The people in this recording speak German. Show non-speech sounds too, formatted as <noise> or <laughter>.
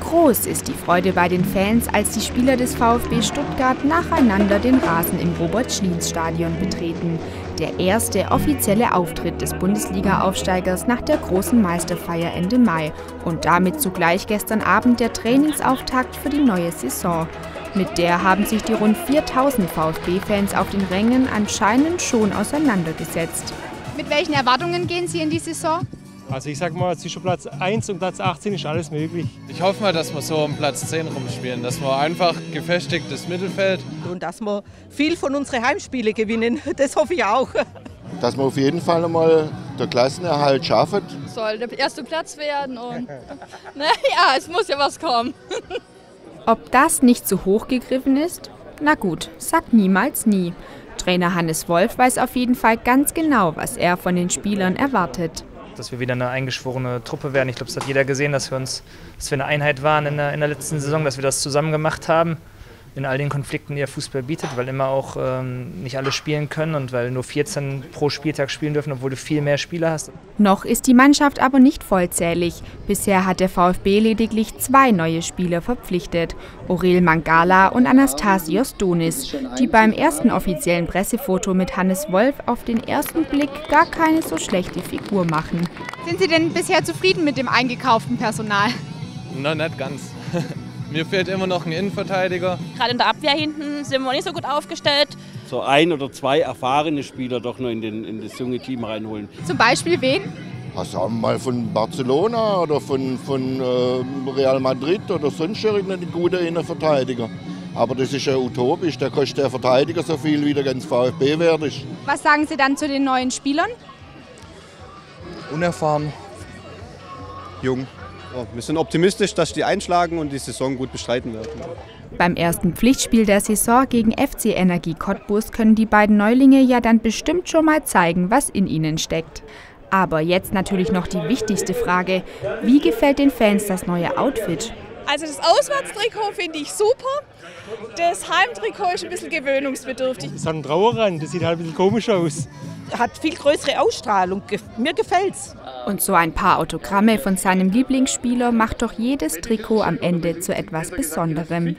Groß ist die Freude bei den Fans, als die Spieler des VfB Stuttgart nacheinander den Rasen im Robert-Schliens-Stadion betreten. Der erste offizielle Auftritt des Bundesliga-Aufsteigers nach der großen Meisterfeier Ende Mai und damit zugleich gestern Abend der Trainingsauftakt für die neue Saison. Mit der haben sich die rund 4000 VfB-Fans auf den Rängen anscheinend schon auseinandergesetzt. Mit welchen Erwartungen gehen Sie in die Saison? Also ich sag mal, zwischen Platz 1 und Platz 18 ist alles möglich. Ich hoffe mal, dass wir so um Platz 10 rumspielen, dass wir einfach gefestigtes Mittelfeld. Und dass wir viel von unseren Heimspielen gewinnen, <laughs> das hoffe ich auch. Dass wir auf jeden Fall einmal den Klassenerhalt schaffen. Soll der erste Platz werden und <laughs> naja, es muss ja was kommen. <laughs> Ob das nicht zu hoch gegriffen ist? Na gut, sag niemals nie. Trainer Hannes Wolf weiß auf jeden Fall ganz genau, was er von den Spielern erwartet dass wir wieder eine eingeschworene Truppe werden. Ich glaube, das hat jeder gesehen, dass wir uns, dass wir eine Einheit waren in der, in der letzten Saison, dass wir das zusammen gemacht haben in all den Konflikten, die der Fußball bietet, weil immer auch ähm, nicht alle spielen können und weil nur 14 pro Spieltag spielen dürfen, obwohl du viel mehr Spieler hast. Noch ist die Mannschaft aber nicht vollzählig. Bisher hat der VfB lediglich zwei neue Spieler verpflichtet, Aurel Mangala und Anastasios Donis, die beim ersten offiziellen Pressefoto mit Hannes Wolf auf den ersten Blick gar keine so schlechte Figur machen. Sind Sie denn bisher zufrieden mit dem eingekauften Personal? Na, nicht ganz. <laughs> Mir fehlt immer noch ein Innenverteidiger. Gerade in der Abwehr hinten sind wir nicht so gut aufgestellt. So ein oder zwei erfahrene Spieler doch noch in, den, in das junge Team reinholen. Zum Beispiel wen? Also sagen wir mal von Barcelona oder von, von äh, Real Madrid oder sonst irgendeinen guten Innenverteidiger. Aber das ist ja utopisch, da kostet der Verteidiger so viel, wie der ganz VfB wert ist. Was sagen Sie dann zu den neuen Spielern? Unerfahren, jung. Wir sind optimistisch, dass die einschlagen und die Saison gut bestreiten werden. Beim ersten Pflichtspiel der Saison gegen FC Energie Cottbus können die beiden Neulinge ja dann bestimmt schon mal zeigen, was in ihnen steckt. Aber jetzt natürlich noch die wichtigste Frage. Wie gefällt den Fans das neue Outfit? Also das Auswärtstrikot finde ich super. Das Heimtrikot ist ein bisschen gewöhnungsbedürftig. Das hat einen Trauerrand, das sieht halt ein bisschen komisch aus hat viel größere Ausstrahlung. Mir gefällt's. Und so ein paar Autogramme von seinem Lieblingsspieler macht doch jedes Trikot am Ende zu etwas Besonderem.